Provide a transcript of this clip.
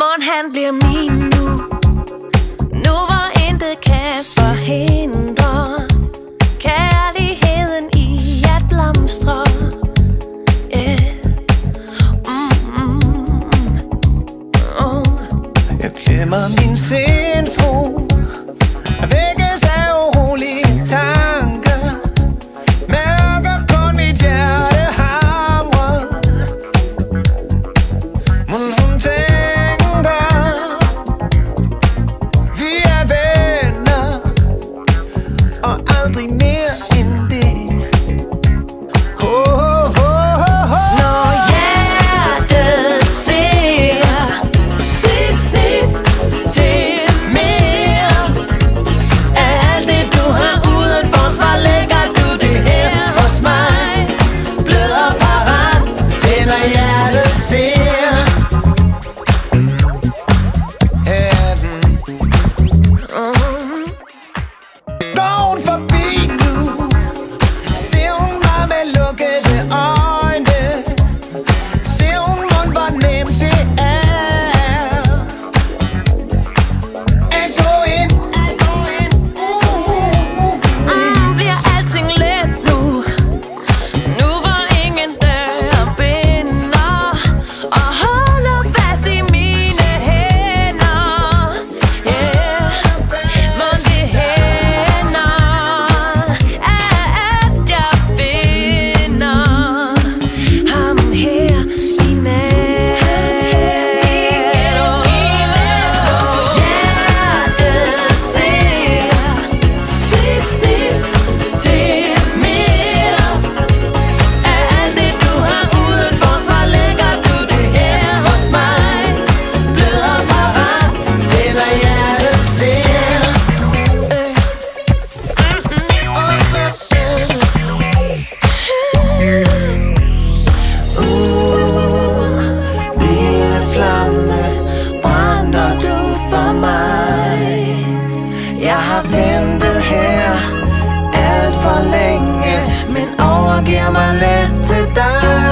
Morgen han bliver min nu Nu hvor intet kan forhindre Kærligheden i at blomstre yeah. mm, mm, mm. Jeg glemmer min sindsro Væk for længe Men overgiver mig lidt til dig.